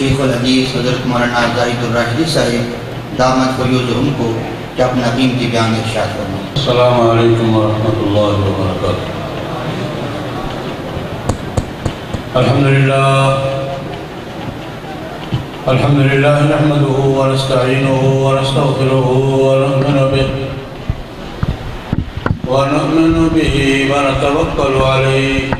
شیخ الحدیث حضرت مولانا زاہد الراحلی صاحب، دامت فیوز ان کو کہ اپنا قیمتی بیان ارشاد فرمائیں السلام علیکم ورحمۃ اللہ وبرکاتہ۔ الحمد للہ الحمد للہ نحمده ونستعینه ونستغفره ونؤمن به ونؤمن به ونتوكل عليه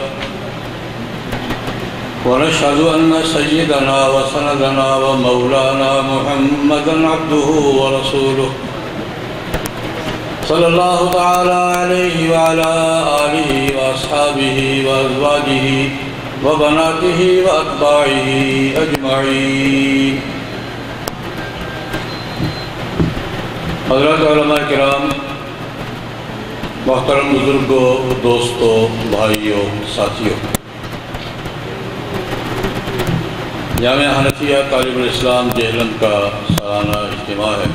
ونشهد أن سيدنا وسندنا ومولانا محمدا عبده ورسوله. صلى الله تعالى عليه وعلى آله وأصحابه وأزواجه وبناته وأتباعه أجمعين. حضرت علماء کرام، محترم بزرگوں، دوستوں، بھائیوں، ساتھیوں جامعہ حنفیہ طالب الاسلام جہلم کا سالانہ اجتماع ہے۔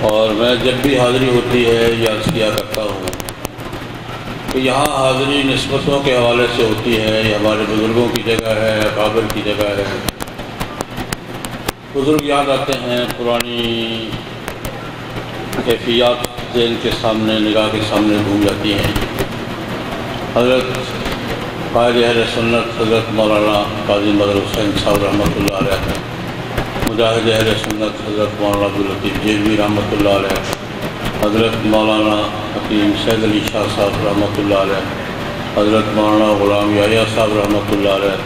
اور میں جب بھی حاضری ہوتی ہے یاد کیا کرتا ہوں کہ یہاں حاضری نسبتوں کے حوالے سے ہوتی ہے، یہ ہمارے بزرگوں کی جگہ ہے اکابر کی جگہ ہے۔ بزرگ یاد آتے ہیں پرانی کیفیات ذہن کے سامنے، نگاہ کے سامنے گھوم جاتی ہیں۔ حضرت قائد اہل سنت حضرت مولانا قاضی مدر حسین صاحب رحمۃ اللہ علیہ، مجاہد اہل سنت حضرت مولانا عبداللطیف جیلوی رحمۃ اللہ علیہ، حضرت مولانا حکیم سید علی شاہ صاحب رحمۃ اللہ علیہ، حضرت مولانا غلام یحییٰ صاحب رحمۃ اللہ علیہ،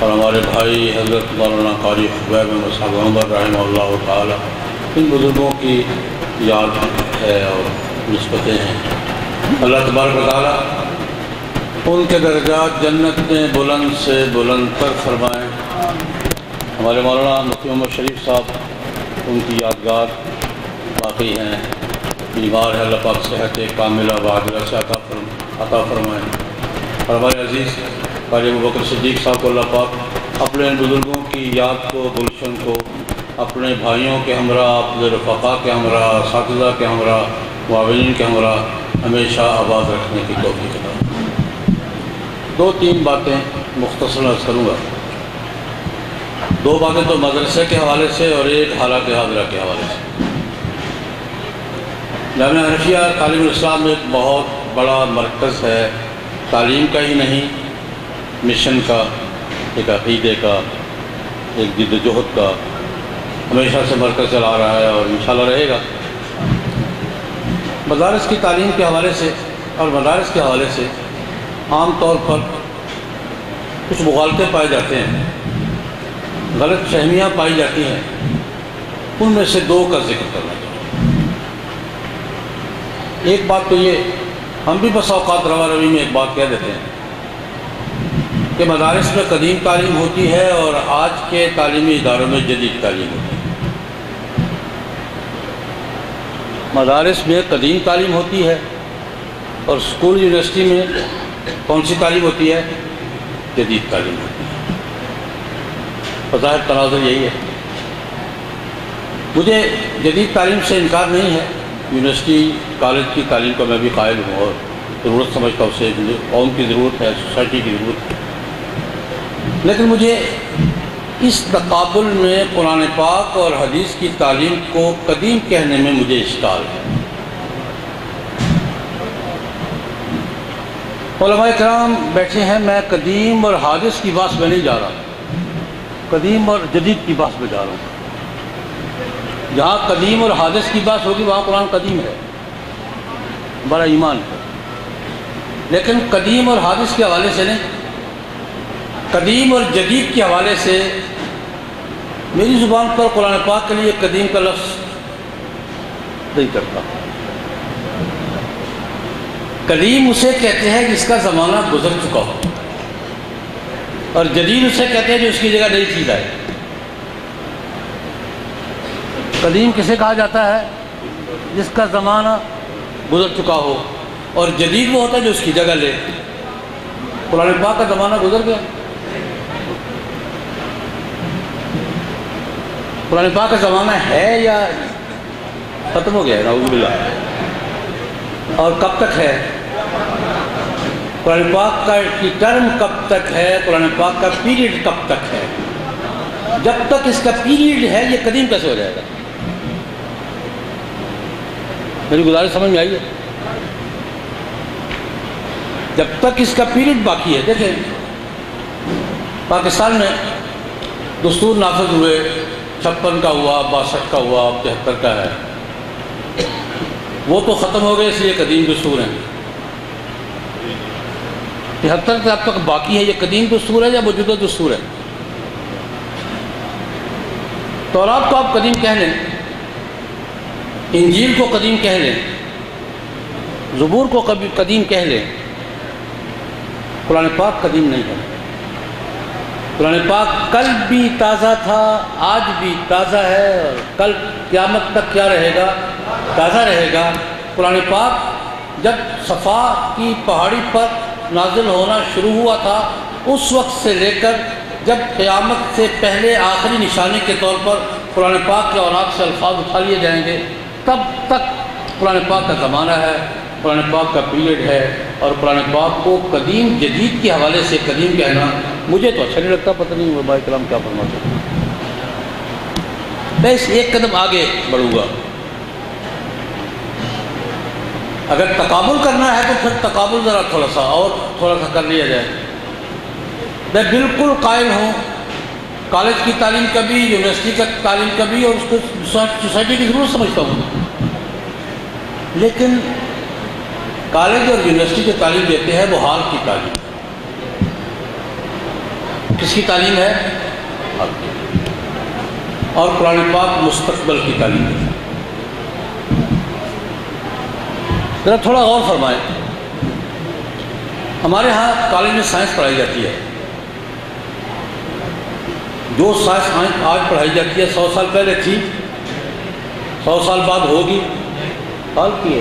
اور ہمارے بھائی حضرت مولانا قاری خبیب مصحب محمد رحمہ اللہ تعالیٰ، ان بزرگوں کی یاد ہے اور نسبتیں ہیں۔ اللہ تبارک تعالیٰ ان کے درجات جنت میں بلند سے بلند تر فرمائیں۔ ہمارے مولانا مفتی محمد شریف صاحب، ان کی یادگار باقی ہیں۔ بیمار ہے اللہ پاک صحت کاملہ بادلہ سے عطا فرم، عطا فرمائیں۔ اور ہمارے عزیز قاری بکر صدیق صاحب کو اللہ پاک اپنے بزرگوں کی یاد کو، گلشن کو، اپنے بھائیوں کے ہمراہ اپنے رفقا کے ہمراہ، اساتذہ کے ہمراہ، معاونین کے ہمراہ، ہمیشہ آباد رکھنے کی توفیق عطا دو تین باتیں مختصر عرض کروں گا۔ دو باتیں تو مدرسے کے حوالے سے اور ایک حالات حاضرہ کے حوالے سے۔ جامعہ حنفیہ تعلیم الاسلام میں ایک بہت بڑا مرکز ہے۔ تعلیم کا ہی نہیں، مشن کا، ایک عقیدے کا، ایک جد و جہد کا۔ ہمیشہ سے مرکز چلا رہا ہے اور انشاءاللہ رہے گا۔ مدارس کی تعلیم کے حوالے سے اور مدارس کے حوالے سے عام طور پر کچھ مغالطے پائے جاتے ہیں، غلط فہمیاں پائی جاتی ہیں، ان میں سے دو کا ذکر کرنا چاہیے ایک بات تو یہ، ہم بھی بس اوقات روا روی میں ایک بات کہہ دیتے ہیں کہ مدارس میں قدیم تعلیم ہوتی ہے اور آج کے تعلیمی اداروں میں جدید تعلیم ہوتی ہے۔ مدارس میں قدیم تعلیم ہوتی ہے اور اسکول یونیورسٹی میں کون سی تعلیم ہوتی ہے؟ جدید تعلیم ہوتی ہے۔ بظاہر تناظر یہی ہے۔ مجھے جدید تعلیم سے انکار نہیں ہے۔ یونیورسٹی، کالج کی تعلیم کا میں بھی قائل ہوں اور ضرورت سمجھتا ہوں، اسے قوم کی ضرورت ہے، سوسائٹی کی ضرورت ہے۔ لیکن مجھے اس تقابل میں قرآن پاک اور حدیث کی تعلیم کو قدیم کہنے میں مجھے اشکال ہے۔ علماء کرام بیٹھے ہیں، میں قدیم اور حادث کی بات میں نہیں جا رہا۔ قدیم اور جدید کی بات میں جا رہا ہوں۔ جہاں قدیم اور حادث کی بات ہوگی، وہاں قرآن قدیم ہے۔ بڑا ایمان ہے۔ لیکن قدیم اور حادث کے حوالے سے نہیں۔ قدیم اور جدید کے حوالے سے میری زبان پر قرآن پاک کے لیے قدیم کا لفظ نہیں کرتا قدیم اسے کہتے ہیں جس کا زمانہ گزر چکا ہو۔ اور جدید اسے کہتے ہیں جو اس کی جگہ نئی چیز آئے قدیم کسے کہا جاتا ہے؟ جس کا زمانہ گزر چکا ہو۔ اور جدید وہ ہوتا ہے جو اس کی جگہ لے۔ قرآن پاک کا زمانہ گزر گیا۔ قرآن پاک کا زمانہ ہے یا ختم ہو گیا ہے؟ نعوذ باللہ۔ اور کب تک ہے؟ قرآن پاک کا کی ٹرم کب تک ہے؟ قرآن پاک کا پیریڈ کب تک ہے؟ جب تک اس کا پیریڈ ہے، یہ قدیم کیسے ہو جائے گا؟ میری گزارش سمجھ میں آئی ہے؟ جب تک اس کا پیریڈ باقی ہے، دیکھیں، پاکستان میں دستور نافذ ہوئے، چھپن کا ہوا، باسٹھ کا ہوا، تہتر کا ہے۔ وہ تو ختم ہو گئے، اس لیے قدیم دستور ہیں۔ تہتر سے اب تک باقی ہے، یہ قدیم دستور ہے یا موجودہ دستور ہے؟ تورات کو آپ قدیم کہہ لیں، انجیل کو قدیم کہہ لیں، زبور کو قدیم کہہ لیں، قرآن پاک قدیم نہیں ہے۔ قرآن پاک کل بھی تازہ تھا، آج بھی تازہ ہے، اور کل قیامت تک کیا رہے گا؟ تازہ رہے گا۔ قرآن پاک جب صفا کی پہاڑی پر نازل ہونا شروع ہوا تھا، اس وقت سے لے کر جب قیامت سے پہلے آخری نشانی کے طور پر قرآن پاک کے اورات سے الفاظ اٹھا لیے جائیں گے، تب تک قرآن پاک کا زمانہ ہے، قرآن پاک کا پیریڈ ہے اور قرآن پاک کو قدیم جدید کے حوالے سے قدیم کہنا مجھے تو اچھا نہیں لگتا، پتہ نہیں بھائی کلام کیا فرماتے میں اس ایک قدم آگے بڑھوں گا۔ اگر تقابل کرنا ہے تو پھر تقابل ذرا تھوڑا سا اور تھوڑا سا کر لیا جائے۔ میں بالکل قائل ہوں، کالج کی تعلیم کا بھی یونیورسٹی کا تعلیم کا بھی اور اس کو سوسائٹی کی ضرورت سمجھتا ہوں۔ لیکن کالج اور یونیورسٹی جو تعلیم دیتے ہیں وہ حال کی تعلیم کس کی تعلیم ہے؟ اور قرآن پاک مستقبل کی تعلیم ہے۔ ذرا تھوڑا غور فرمائیں۔ ہمارے ہاں کالج میں سائنس پڑھائی جاتی ہے۔ جو سائنس آج پڑھائی جاتی ہے، سو سال پہلے تھی، سو سال بعد ہوگی۔ حال کی ہے۔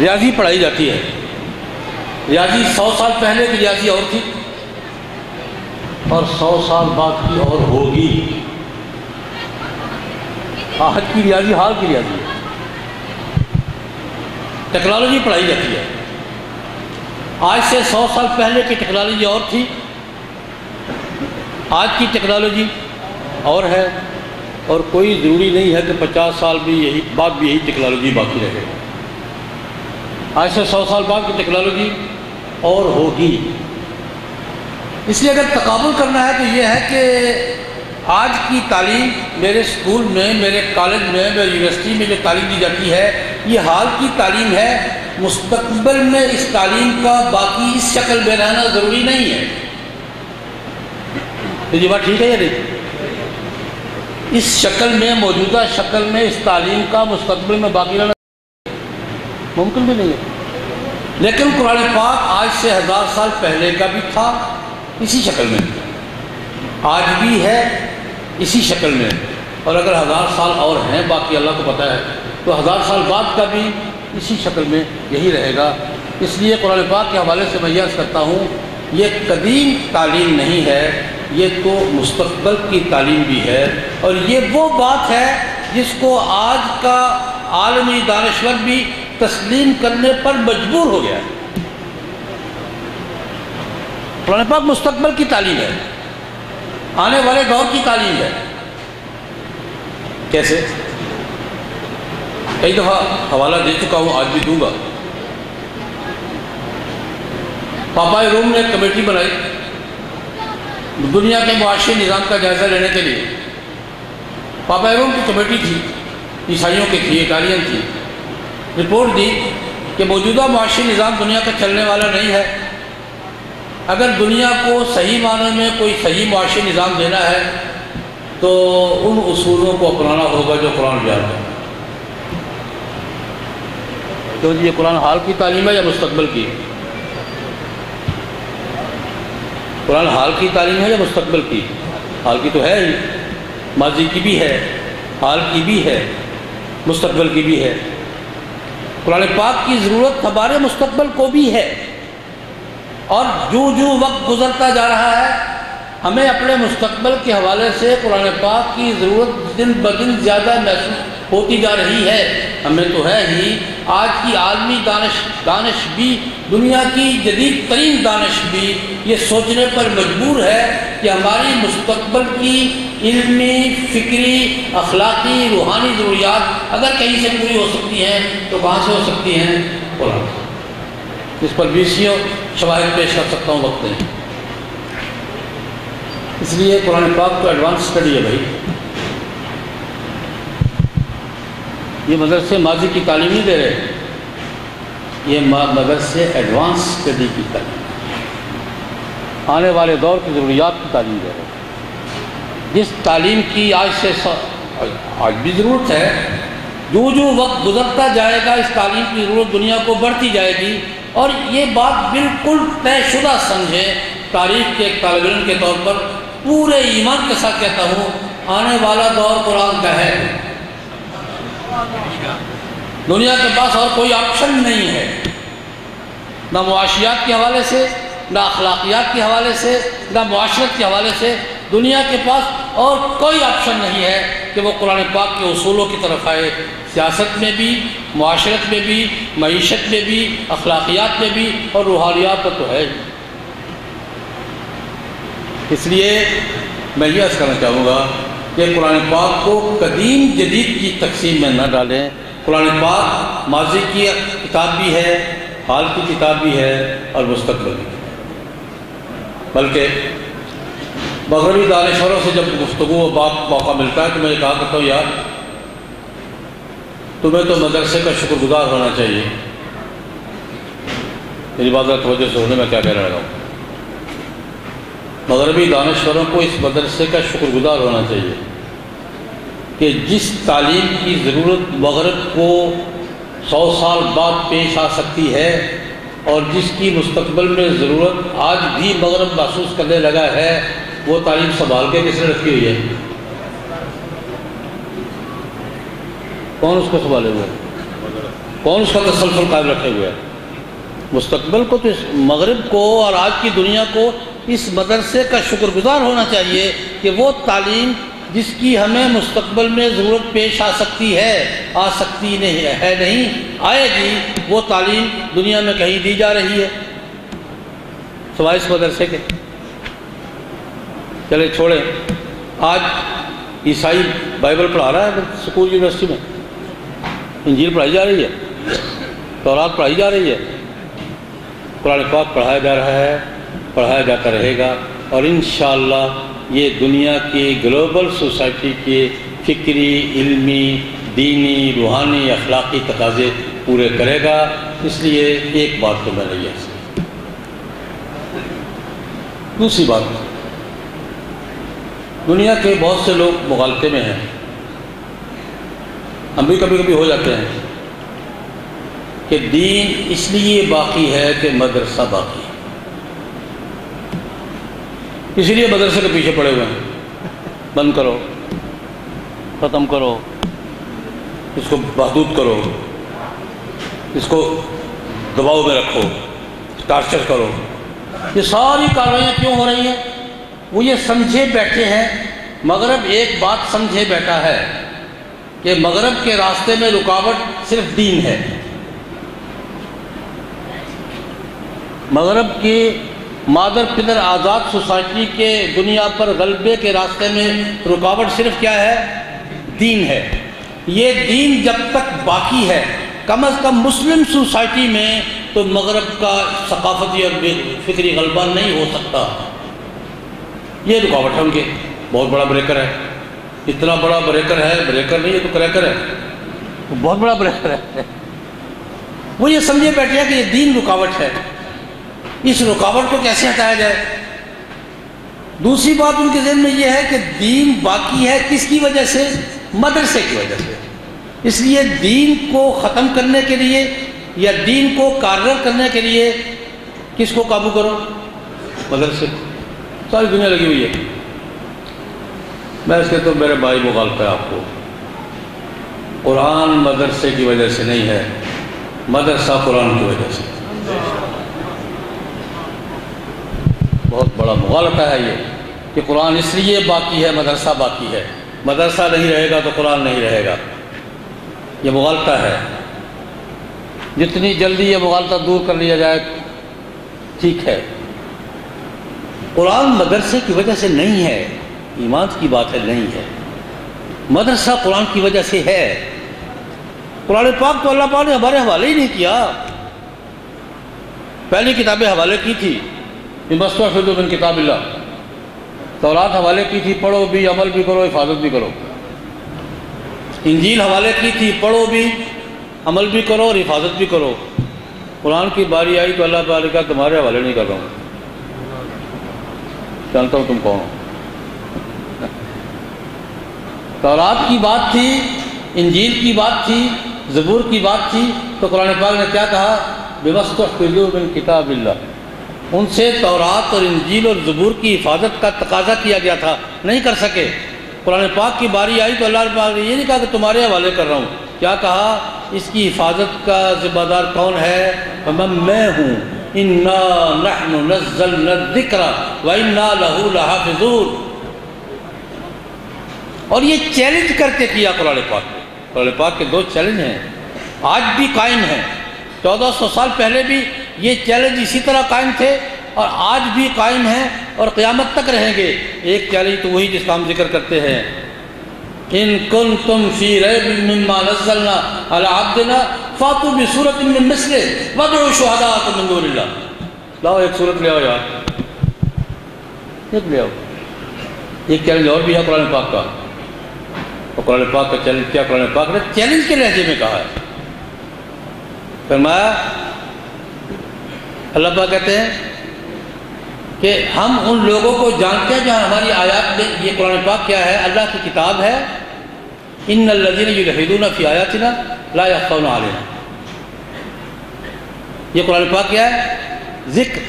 ریاضی پڑھائی جاتی ہے۔ ریاضی سو سال پہلے کی ریاضی اور تھی۔ اور سو سال بعد کی اور ہوگی۔ آج کی ریاضی، حال کی ریاضی۔ ہے ٹیکنالوجی پڑھائی جاتی ہے۔ آج سے سو سال پہلے کی ٹیکنالوجی اور تھی۔ آج کی ٹیکنالوجی اور ہے اور کوئی ضروری نہیں ہے کہ پچاس سال بھی یہی بعد بھی یہی ٹیکنالوجی باقی رہے۔ آج سے سو سال بعد کی ٹیکنالوجی اور ہوگی۔ اس لیے اگر تقابل کرنا ہے تو یہ ہے کہ آج کی تعلیم میرے اسکول میں، میرے کالج میں، میرے یونیورسٹی میں جو تعلیم دی جاتی ہے یہ حال کی تعلیم ہے، مستقبل میں اس تعلیم کا باقی اس شکل میں رہنا ضروری نہیں ہے۔ تو یہ بات ٹھیک ہے یا نہیں؟ اس شکل میں، موجودہ شکل میں اس تعلیم کا مستقبل میں باقی رہنا ممکن بھی نہیں ہے۔ لیکن قرآن پاک آج سے ہزار سال پہلے کا بھی تھا، اسی شکل میں۔ آج بھی ہے، اسی شکل میں۔ اور اگر ہزار سال اور ہیں، باقی اللہ کو پتہ ہے۔ تو ہزار سال بعد کا بھی اسی شکل میں یہی رہے گا۔ اس لیے قرآن پاک کے حوالے سے میں یس کرتا ہوں، یہ قدیم تعلیم نہیں ہے، یہ تو مستقبل کی تعلیم بھی ہے۔ اور یہ وہ بات ہے جس کو آج کا عالمی دانشور بھی تسلیم کرنے پر مجبور ہو گیا ہے۔ قرآن پاک مستقبل کی تعلیم ہے، آنے والے دور کی تعلیم ہے۔ کیسے؟ کئی دفعہ حوالہ دے چکا ہوں، آج بھی دوں گا۔ پاپائے روم نے ایک کمیٹی بنائی دنیا کے معاشی نظام کا جائزہ لینے کے لیے۔ پاپائے روم کی کمیٹی تھی، عیسائیوں کی تھی، اٹالین تھی۔ رپورٹ دی کہ موجودہ معاشی نظام دنیا کا چلنے والا نہیں ہے۔ اگر دنیا کو صحیح معنی میں کوئی صحیح معاشی نظام دینا ہے، تو ان اصولوں کو اپنانا ہوگا جو قرآن بیان ہے۔ تو یہ قرآن حال کی تعلیم ہے یا مستقبل کی؟ قرآن حال کی تعلیم ہے یا مستقبل کی؟ حال کی تو ہے ہی ماضی کی بھی ہے، حال کی بھی ہے، مستقبل کی بھی ہے۔ قرآن پاک کی ضرورت ہمارے مستقبل کو بھی ہے۔ اور جو جو وقت گزرتا جا رہا ہے، ہمیں اپنے مستقبل کے حوالے سے قرآن پاک کی ضرورت دن بدن زیادہ محسوس ہوتی جا رہی ہے۔ ہمیں تو ہے ہی آج کی عالمی دانش دانش بھی، دنیا کی جدید ترین دانش بھی یہ سوچنے پر مجبور ہے کہ ہماری مستقبل کی علمی، فکری، اخلاقی، روحانی ضروریات اگر کہیں سے پوری ہو سکتی ہیں تو کہاں سے ہو سکتی ہیں؟ قرآن اس پر بیسیوں شواہد پیش کر سکتا ہوں وقت نہیں۔ اس لیے قرآن پاک کو ایڈوانس اسٹڈی ہے بھائی۔ یہ مدرسے ماضی کی تعلیم نہیں دے رہے۔ یہ مدرسے ایڈوانس اسٹڈی کی تعلیم۔ آنے والے دور کی ضروریات کی تعلیم دے رہے۔ جس تعلیم کی آج سے آج بھی ضرورت ہے۔ جو جو وقت گزرتا جائے گا، اس تعلیم کی ضرورت دنیا کو بڑھتی جائے گی۔ اور یہ بات بالکل طے شدہ سمجھے۔ تاریخ کے ایک طالب علم کے طور پر پورے ایمان کے ساتھ کہتا ہوں، آنے والا دور قرآن کا ہے۔ دنیا کے پاس اور کوئی آپشن نہیں ہے۔ نہ معاشیات کے حوالے سے، نہ اخلاقیات کے حوالے سے، نہ معاشرت کے حوالے سے دنیا کے پاس اور کوئی آپشن نہیں ہے کہ وہ قرآن پاک کے اصولوں کی طرف آئے۔ سیاست میں بھی، معاشرت میں بھی، معیشت میں بھی، اخلاقیات میں بھی اور روحانیات پر تو ہے۔ اس لیے میں یہ عرض کرنا چاہوں گا کہ قرآن پاک کو قدیم جدید کی تقسیم میں نہ ڈالیں۔ قرآن پاک ماضی کی کتاب بھی ہے، حال کی کتاب بھی ہے اور مستقبل کی بلکہ مغربی دانشوروں سے جب گفتگو و باپ موقع ملتا ہے تو میں یہ کہا کرتا ہوں، یار، تمہیں تو مدرسے کا شکر گزار ہونا چاہیے۔ میری بات توجہ سے ہونے میں کیا کہہ رہا ہوں۔ مغربی دانشوروں کو اس مدرسے کا شکر گزار ہونا چاہیے کہ جس تعلیم کی ضرورت مغرب کو سو سال بعد پیش آ سکتی ہے اور جس کی مستقبل میں ضرورت آج بھی مغرب محسوس کرنے لگا ہے، وہ تعلیم سنبھال کے کس نے رکھی ہوئی ہے؟ کون اس کو سنبھالے ہوئے؟ کون اس کا تسلسل قائم رکھے ہوئے؟ ہے مستقبل کو تو اس مغرب کو اور آج کی دنیا کو اس مدرسے کا شکر گزار ہونا چاہیے کہ وہ تعلیم جس کی ہمیں مستقبل میں ضرورت پیش آ سکتی ہے، آ سکتی نہیں، ہے نہیں، آئے گی، وہ تعلیم دنیا میں کہیں دی جا رہی ہے۔ سوائے اس مدرسے کے۔ چلے چھوڑیں۔ آج عیسائی بائبل پڑھا رہا ہے اسکول یونیورسٹی میں۔ انجیل پڑھائی جا رہی ہے۔ تورات پڑھائی جا رہی ہے۔ قرآن پاک پڑھایا جا رہا ہے۔ پڑھایا جاتا رہے گا اور انشاءاللہ یہ دنیا کی گلوبل سوسائٹی کے فکری، علمی، دینی، روحانی، اخلاقی تقاضے پورے کرے گا۔ اس لیے ایک بات تو میں نے یہ دوسری بات، دنیا کے بہت سے لوگ مغالطے میں ہیں۔ ہم بھی کبھی کبھی ہو جاتے ہیں کہ دین اس لیے باقی ہے کہ مدرسہ باقی ہے۔ اسی لیے مدرسے کے پیچھے پڑے ہوئے ہیں۔ بند کرو، ختم کرو۔ اس کو محدود کرو۔ اس کو دباؤ میں رکھو۔ ٹارچر کرو۔ یہ ساری کاروائیاں کیوں ہو رہی ہیں؟ وہ یہ سمجھے بیٹھے ہیں۔ مغرب ایک بات سمجھے بیٹھا ہے کہ مغرب کے راستے میں رکاوٹ صرف دین ہے۔ مغرب کی مادر پدر آزاد سوسائٹی کے دنیا پر غلبے کے راستے میں رکاوٹ صرف کیا ہے؟ دین ہے۔ یہ دین جب تک باقی ہے، کم از کم مسلم سوسائٹی میں تو مغرب کا ثقافتی اور فکری غلبہ نہیں ہو سکتا۔ یہ رکاوٹ ہے ان کے۔ بہت بڑا بریکر ہے۔ اتنا بڑا بریکر ہے، بریکر نہیں، یہ تو کریکر ہے۔ بہت بڑا بریکر ہے۔ وہ یہ سمجھے بیٹھے کہ یہ دین رکاوٹ ہے۔ اس رکاوٹ کو کیسے ہٹایا جائے؟ دوسری بات ان کے ذہن میں یہ ہے کہ دین باقی ہے کس کی وجہ سے؟ مدرسے کی وجہ سے۔ اس لیے دین کو ختم کرنے کے لیے یا دین کو کارگر کرنے کے لیے کس کو قابو کرو؟ مدرسے۔ ساری دنیا لگی ہوئی ہے۔ میں اس کے تو میرے بھائی مغالف ہے آپ کو۔ قرآن مدرسے کی وجہ سے نہیں ہے، مدرسہ قرآن کی وجہ سے۔ بہت بڑا مغالطہ ہے یہ کہ قرآن اس لیے باقی ہے، مدرسہ باقی ہے۔ مدرسہ نہیں رہے گا تو قرآن نہیں رہے گا۔ یہ مغالطہ ہے۔ جتنی جلدی یہ مغالطہ دور کر لیا جائے، ٹھیک ہے۔ قرآن مدرسے کی وجہ سے نہیں ہے ایمان کی بات ہے، نہیں ہے۔ مدرسہ قرآن کی وجہ سے ہے۔ قرآن پاک تو اللہ پاک نے ہمارے حوالے ہی نہیں کیا۔ پہلی کتابیں حوالے کی تھی۔ مستفید بن کتاب اللہ۔ تورات حوالے کی تھی، پڑھو بھی، عمل بھی کرو، حفاظت بھی کرو۔ انجیل حوالے کی تھی، پڑھو بھی، عمل بھی کرو اور حفاظت بھی کرو۔ قرآن کی باری آئی تو اللہ تعالیٰ کا تمہارے حوالے نہیں کر رہا ہوں۔ جانتا ہوں تم کون ہو۔ تورات کی بات تھی، انجیل کی بات تھی، زبور کی بات تھی۔ تو قرآن پاک نے کیا کہا؟ بے وسط بن کتاب اللہ۔ ان سے تورات اور انجیل اور زبور کی حفاظت کا تقاضا کیا گیا تھا، نہیں کر سکے۔ قرآن پاک کی باری آئی تو اللہ پاک نے یہ نہیں کہا کہ تمہارے حوالے کر رہا ہوں۔ کیا کہا؟ اس کی حفاظت کا ذمہ دار کون ہے؟ میں ہوں۔ انا نحن نزلنا الذکر وانا له لحافظون۔ اور یہ چیلنج کرتے کیا قرآن پاک نے؟ قرآن پاک کے دو چیلنج ہیں۔ آج بھی قائم ہیں۔ چودہ سو سال پہلے بھی یہ چیلنج اسی طرح قائم تھے اور آج بھی قائم ہیں اور قیامت تک رہیں گے۔ ایک چیلنج تو وہی جس کا ہم ذکر کرتے ہیں۔ ان کن تم فی ریب مما نزلنا علی عبدنا فاتو بصورت من مثل ودعو شہداء من دون اللہ۔ لاؤ ایک صورت لے آؤ یار۔ ایک لے آؤ۔ ایک چیلنج اور بھی ہے قرآن پاک کا۔ اور قرآن پاک کا چیلنج کیا قرآن پاک نے؟ چیلنج کے لہجے میں کہا ہے۔ فرمایا اللہ پاک کہتے ہیں کہ ہم ان لوگوں کو جانتے ہیں جہاں ہماری آیات میں یہ قرآن پاک کیا ہے؟ اللہ کی کتاب ہے۔ ان الذین یلحدون فی آیاتنا لا یخفون علینا یہ قرآن پاک کیا ہے؟ ذکر۔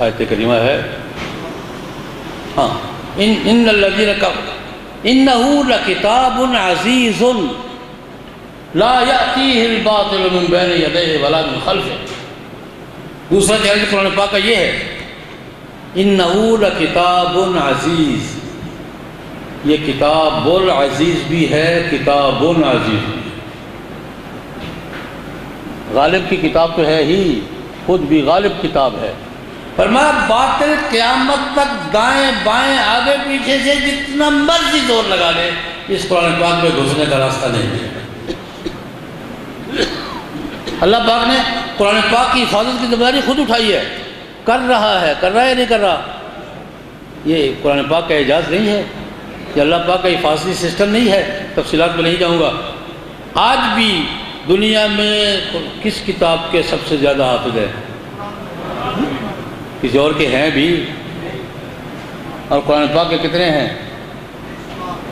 آیت کریمہ ہے۔ ہاں۔ ان ان الذین انه لکتاب عزیز لا یأتیہ الباطل من بین یدیہ ولا من خلفہ دوسرا چیلنج قرآن پاک کا یہ ہے ان انہو لکتاب عزیز۔ یہ کتاب العزیز بھی ہے، کتاب عزیز بھی غالب کی کتاب تو ہے ہی، خود بھی غالب کتاب ہے۔ فرمایا، باطل قیامت تک دائیں بائیں، آگے پیچھے سے جتنا مرضی زور لگا لے، اس قرآن پاک میں گھسنے کا راستہ نہیں ہے۔ اللہ پاک نے قرآن پاک کی حفاظت کی ذمہ داری خود اٹھائی ہے۔ کر رہا ہے، کر رہا ہے نہیں کر رہا؟ یہ قرآن پاک کا اعجاز نہیں ہے۔ یہ اللہ پاک کا حفاظتی سسٹم نہیں ہے۔ تفصیلات میں نہیں جاؤں گا۔ آج بھی دنیا میں کس کتاب کے سب سے زیادہ حافظ ہے؟ کسی اور کے ہیں بھی۔ اور قرآن پاک کے کتنے ہیں؟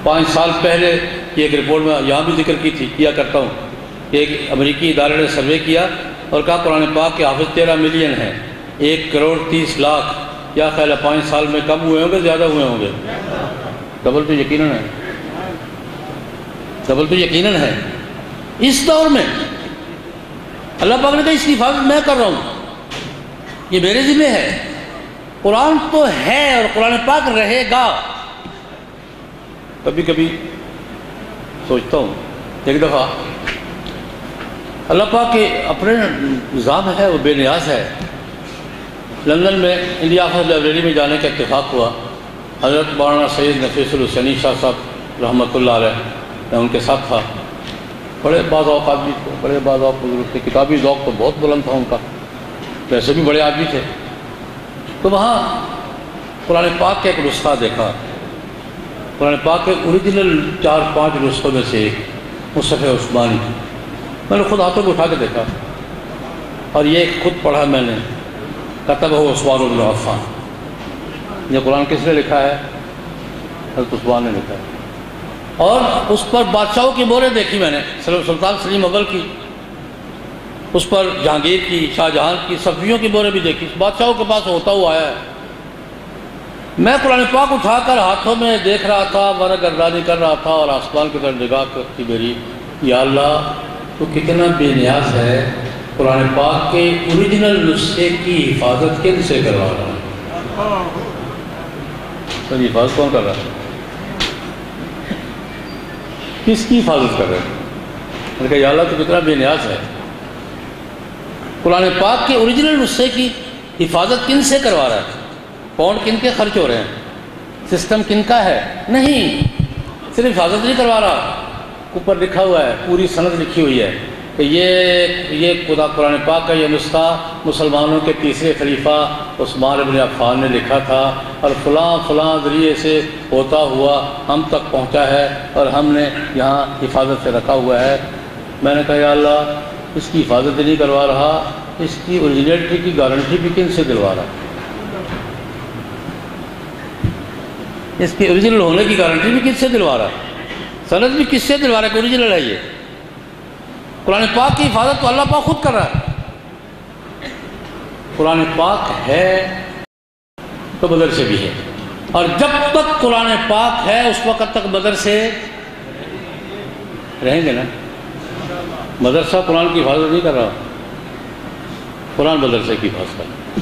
پانچ سال پہلے یہ ایک رپورٹ میں یہاں بھی ذکر کی تھی، کیا کرتا ہوں۔ ایک امریکی ادارے نے سروے کیا اور کہا قرآن پاک کے حافظ تیرہ ملین ہیں۔ ایک کروڑ تیس لاکھ، کیا خیال پانچ سال میں کم ہوئے ہوں گے، زیادہ ہوئے ہوں گے؟ ڈبل تو یقیناً ہے۔ ڈبل تو یقیناً ہے۔ اس دور میں اللہ پاک نے کہا اس کی حفاظت میں کر رہا ہوں۔ یہ میرے ذمہ ہے۔ قرآن تو ہے اور قرآن پاک رہے گا۔ کبھی کبھی سوچتا ہوں، ایک دفعہ اللہ پاک کے اپنے نظام ہے، وہ بے نیاز ہے۔ لندن میں، انڈیا آفس لائبریری میں جانے کا اتفاق ہوا۔ حضرت مولانا سید نفیس الحسنی شاہ صاحب رحمۃ اللہ علیہ، میں ان کے ساتھ تھا۔ بڑے بعض اوق آدمی تھے بڑے بعض اوق بزرگ تھے۔ کتابی ذوق تو بہت بلند تھا ان کا۔ ویسے بھی بڑے آدمی تھے۔ تو وہاں قرآن پاک کا ایک نسخہ دیکھا۔ قرآن پاک کے اوریجنل چار پانچ نسخوں میں سے ایک، مصحف عثمانی میں نے خود ہاتھوں کو اٹھا کے دیکھا اور یہ خود پڑھا میں نے، کتب ہو عثمان اللہ عفان۔ یہ قرآن کس نے لکھا ہے؟ حضرت عثمان نے لکھا ہے۔ اور اس پر بادشاہوں کی موریں دیکھی میں نے سلطان سلیم اول کی، اس پر جہانگیر کی، شاہ جہاں کی، صفیوں کی موریں بھی دیکھی۔ بادشاہوں کے پاس ہوتا ہوا آیا ہے۔ میں قرآن پاک اٹھا کر ہاتھوں میں دیکھ رہا تھا ورا گردانی کر رہا تھا اور آسمان کی طرف نگاہ کرتی میری، یا اللہ تو کتنا بے نیاز ہے قرآن پاک کے اوریجنل نسخے کی حفاظت کن سے کروا رہا ہے؟ تو یہ حفاظت کون کر رہا ہے؟ کس کی حفاظت کر رہے ہیں میں نے کہا، یا اللہ، تو کتنا بے نیاز ہے؟ قرآن پاک کے اوریجنل نسخے کی حفاظت کن سے کروا رہا ہے؟ پاؤنڈ کن کے خرچ ہو رہے ہیں؟ سسٹم کن کا ہے؟ نہیں، صرف حفاظت نہیں کروا رہا۔ اوپر لکھا ہوا ہے، پوری سند لکھی ہوئی ہے کہ یہ یہ خدا قرآن پاک کا یہ نسخہ مسلمانوں کے تیسرے خلیفہ عثمان ابن عفان نے لکھا تھا، اور فلاں فلاں ذریعے سے ہوتا ہوا ہم تک پہنچا ہے اور ہم نے یہاں حفاظت سے رکھا ہوا ہے۔ میں نے کہا، یا اللہ، اس کی حفاظت نہیں کروا رہا، اس کی اوریجنلٹی کی گارنٹی بھی کن سے دلوا رہا؟ اس کی اوریجنل ہونے کی گارنٹی بھی کس سے دلوا رہا؟ سند بھی کس سے دلوا رہا ہے اوریجنل ہے یہ۔ قرآن پاک کی حفاظت تو اللہ پاک خود کر رہا ہے۔ قرآن پاک ہے تو بدر سے بھی ہے۔ اور جب تک قرآن پاک ہے، اس وقت تک مدرسے رہیں گے نا۔ مدرسہ قرآن کی حفاظت نہیں کر رہا۔ قرآن مدرسے کی حفاظت کر رہا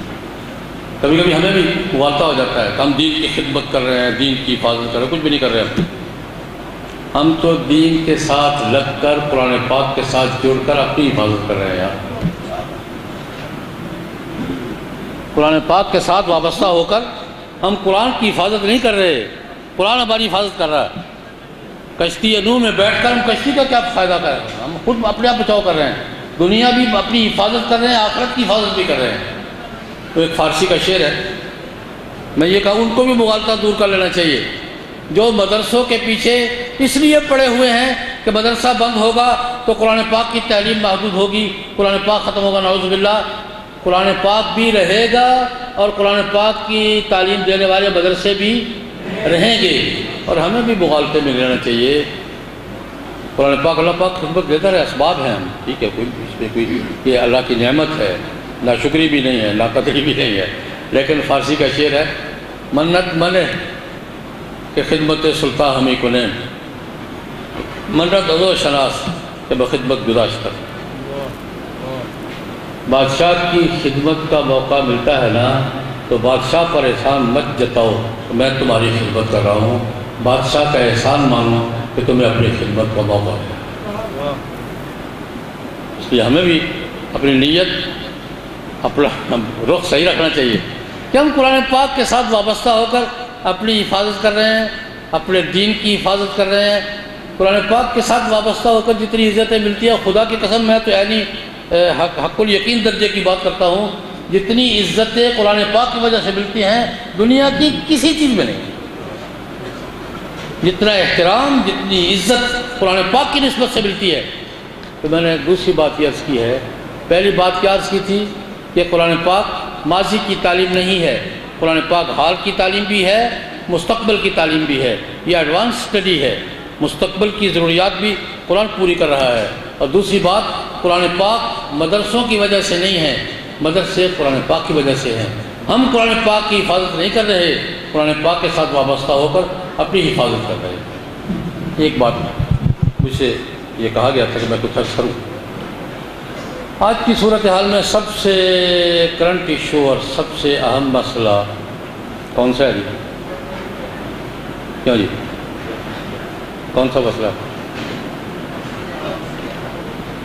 کبھی کبھی ہمیں بھی مغالطہ ہو جاتا ہے ہم دین کی خدمت کر رہے ہیں، دین کی حفاظت کر رہے ہیں، کچھ بھی نہیں کر رہے ہم۔ ہم تو دین کے ساتھ لگ کر قرآن پاک کے ساتھ جڑ کر اپنی حفاظت کر رہے ہیں یار۔ قرآن پاک کے ساتھ وابستہ ہو کر ہم قرآن کی حفاظت نہیں کر رہے۔ قرآن ہماری حفاظت کر رہا ہے۔ کشتی نو میں بیٹھ کر ہم کشتی کا کیا فائدہ کر رہے ہیں؟ ہم خود اپنے آپ بچاؤ کر رہے ہیں۔ دنیا بھی اپنی حفاظت کر رہے ہیں، آخرت کی حفاظت بھی کر رہے ہیں۔ تو ایک فارسی کا شعر ہے۔ میں یہ کہوں، ان کو بھی مغالطہ دور کر لینا چاہیے۔ جو مدرسوں کے پیچھے اس لیے پڑے ہوئے ہیں کہ مدرسہ بند ہوگا تو قرآن پاک کی تعلیم محدود ہوگی، قرآن پاک ختم ہوگا، نعوذ باللہ۔ قرآن پاک بھی رہے گا اور قرآن پاک کی تعلیم دینے والے مدرسے بھی رہیں گے۔ اور ہمیں بھی مغالطے میں لینا چاہیے۔ قرآن پاک اللہ پاک خدمت دیتا ہے اسباب ہیں ہم۔ ٹھیک ہے، کوئی اس میں کوئی یہ اللہ کی نعمت ہے۔ نہ شکری بھی نہیں ہے نہ قدری بھی نہیں ہے۔ لیکن فارسی کا شعر ہے، منت من کہ خدمت سلطان ہمیں کنے منت ادو شناس کہ بخدمت گزاشت کر بادشاہ کی خدمت کا موقع ملتا ہے نا، تو بادشاہ پر احسان مت جتاؤ کہ میں تمہاری خدمت کر رہا ہوں۔ بادشاہ کا احسان مانو کہ تمہیں اپنی خدمت کا موقع دے اس لیے ہمیں بھی اپنی نیت، اپنا رخ صحیح رکھنا چاہیے۔ کہ ہم قرآن پاک کے ساتھ وابستہ ہو کر اپنی حفاظت کر رہے ہیں، اپنے دین کی حفاظت کر رہے ہیں قرآن پاک کے ساتھ وابستہ ہو کر جتنی عزتیں ملتی ہیں، خدا کی قسم میں تو یعنی حق حق الیقین درجے کی بات کرتا ہوں، جتنی عزتیں قرآن پاک کی وجہ سے ملتی ہیں، دنیا کی کسی چیز میں نہیں۔ جتنا احترام، جتنی عزت قرآن پاک کی نسبت سے ملتی ہے۔ تو میں نے دوسری بات یہ عرض کی ہے۔ پہلی بات کیا عرض کی تھی؟ کہ قرآن پاک ماضی کی تعلیم نہیں ہے۔ قرآن پاک حال کی تعلیم بھی ہے، مستقبل کی تعلیم بھی ہے۔ یہ ایڈوانس اسٹڈی ہے۔ مستقبل کی ضروریات بھی قرآن پوری کر رہا ہے۔ اور دوسری بات، قرآن پاک مدرسوں کی وجہ سے نہیں ہے، مدرسے قرآن پاک کی وجہ سے ہیں۔ ہم قرآن پاک کی حفاظت نہیں کر رہے، قرآن پاک کے ساتھ وابستہ ہو کر اپنی حفاظت کر رہے ہیں۔ ایک بات مجھ سے یہ کہا گیا تھا کہ میں کچھ عرض کروں۔ آج کی صورتحال میں سب سے کرنٹ ایشو اور سب سے اہم مسئلہ کون سا ہے جی؟ کیوں جی؟ کون سا مسئلہ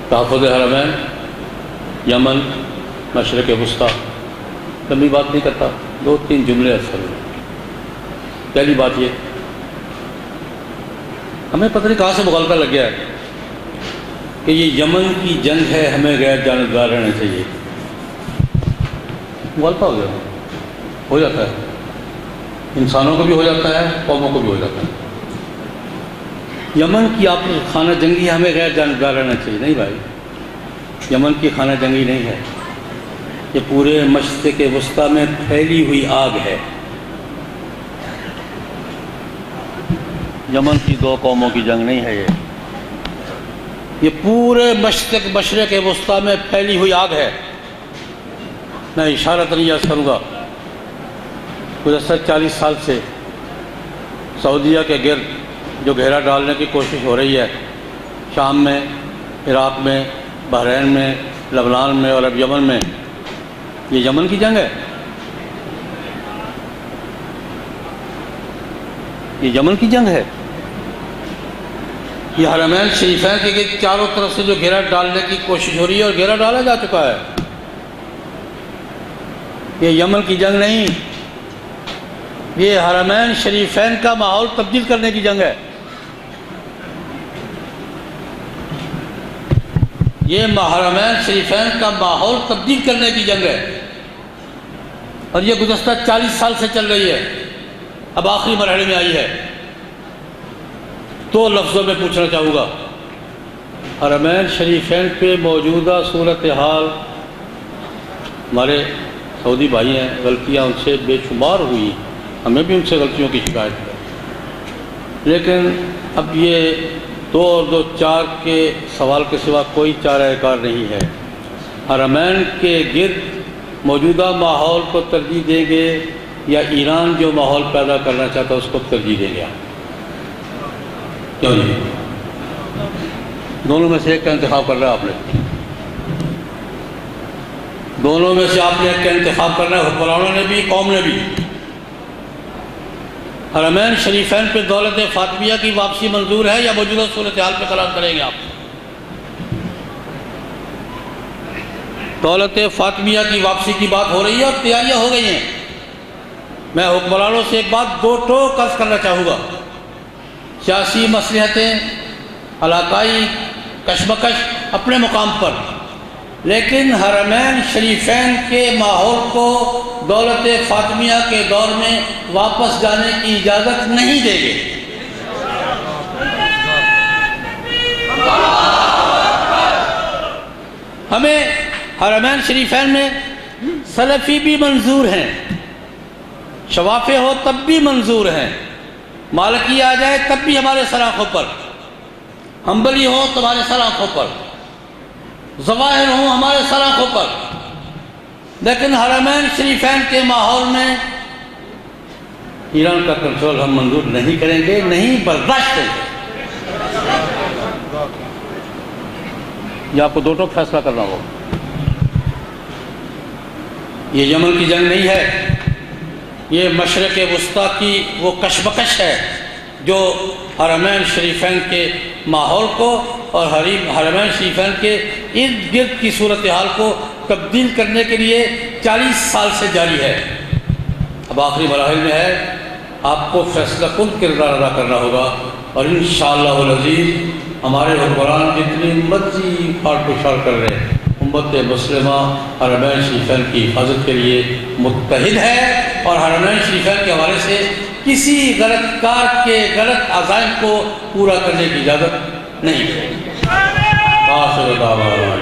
تحفظ حرمین یمن مشرق وسطی لمبی بات نہیں کرتا دو تین جملے اثر ہوئے پہلی بات یہ ہمیں پتہ نہیں کہاں سے مغالطہ لگ گیا ہے کہ یہ یمن کی جنگ ہے ہمیں غیر جانبدار رہنا چاہیے مغالطہ ہو گیا ہو جاتا ہے انسانوں کو بھی ہو جاتا ہے قوموں کو بھی ہو جاتا ہے یمن کی آپ خانہ جنگی ہمیں غیر جانبدار رہنا چاہیے، نہیں بھائی؟ یمن کی خانہ جنگی نہیں ہے۔ یہ پورے مشرق وسطیٰ میں پھیلی ہوئی آگ ہے۔ یمن کی دو قوموں کی جنگ نہیں ہے یہ۔ یہ پورے مشرق مشرق وسطیٰ میں پھیلی ہوئی آگ ہے۔ میں اشارت نہیں یاد کروں گا۔ گزشتہ چالیس سال سے سعودیہ کے گرد جو گھیرا ڈالنے کی کوشش ہو رہی ہے، شام میں، عراق میں، بحرین میں، لبنان میں اور اب یمن میں، یہ یمن کی جنگ ہے؟ یہ یمن کی جنگ ہے؟ یہ حرمین شریفین کے چاروں طرف سے جو گھیرا ڈالنے کی کوشش ہو رہی ہے اور گھیرا ڈالا جا چکا ہے۔ یہ یمن کی جنگ نہیں، یہ حرمین شریفین کا ماحول تبدیل کرنے کی جنگ ہے۔ یہ حرمین شریفین کا ماحول تبدیل کرنے کی جنگ ہے۔ اور یہ گزشتہ چالیس سال سے چل رہی ہے۔ اب آخری مرحلے میں آئی ہے۔ دو لفظوں میں پوچھنا چاہوں گا۔ حرمین شریفین پہ موجودہ صورتحال۔ ہمارے سعودی بھائی ہیں، غلطیاں ان سے بے شمار ہوئی۔ ہمیں بھی ان سے غلطیوں کی شکایت ہے۔ لیکن اب یہ دو اور دو چار کے سوال کے سوا کوئی چارہ کار نہیں ہے۔ حرمین کے گرد موجودہ ماحول کو ترجیح دیں گے یا ایران جو ماحول پیدا کرنا چاہتا ہے اس کو ترجیح دیں گے کیوں نہیں؟ دونوں میں سے ایک کا انتخاب کر رہا ہے آپ نے۔ دونوں میں سے آپ نے ایک کا انتخاب کرنا ہے، حکمرانوں نے بھی، قوم نے بھی۔ حرمین شریفین پہ دولت فاطمیہ کی واپسی منظور ہے یا موجودہ صورتحال پہ قرار کریں گے آپ؟ دولت فاطمیہ کی واپسی کی بات ہو رہی ہے اور تیاریاں ہو گئی ہیں۔ میں حکمرانوں سے ایک بات دو ٹو قرض کرنا چاہوں گا۔ سیاسی مصلحتیں، علاقائی کشمکش اپنے مقام پر، لیکن حرمین شریفین کے ماحول کو دولت فاطمیہ کے دور میں واپس جانے کی اجازت نہیں دیں گے۔ ہمیں حرمین شریفین میں سلفی بھی منظور ہیں شوافے ہو تب بھی منظور ہیں۔ مالکی آ جائے تب بھی ہمارے سلاخوں پر۔ ہمبلی ہو تمہارے سلاخوں پر۔ ظواہر ہوں ہمارے سلاخوں پر۔ لیکن حرمین شریفین کے ماحول میں ایران کا کنٹرول ہم منظور نہیں کریں گے، نہیں برداشت کریں گے۔ یہ آپ کو دو ٹوک فیصلہ کرنا ہوگا۔ یہ یمن کی جنگ نہیں ہے، یہ مشرق وسطیٰ کی وہ کشمکش ہے جو حرمین شریفین کے ماحول کو اور حرمین شریفین کے ارد گرد کی صورتحال کو تبدیل کرنے کے لیے چالیس سال سے جاری ہے۔ اب آخری مراحل میں ہے۔ آپ کو فیصلہ کن کردار ادا کرنا ہوگا؟ اور انشاءاللہ العزیز، ہمارے حکمران جتنی مرضی پھاڑ پچھاڑ کر رہے ہیں، امت مسلمہ حرمین شریفین کی حفاظت کے لیے متحد ہے۔ اور حرمین شریفین کے حوالے سے کسی غلط کار کے غلط عزائم کو پورا کرنے کی اجازت نہیں۔ ہے